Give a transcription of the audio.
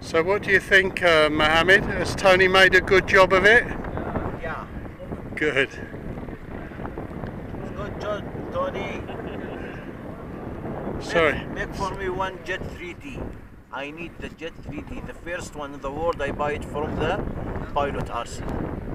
So what do you think, uh, Mohammed? Has Tony made a good job of it? Yeah. Good. Good job, Tony. Sorry. Make, make for me one Jet 3D. I need the Jet 3D. the first one in the world. I buy it from the Pilot RC.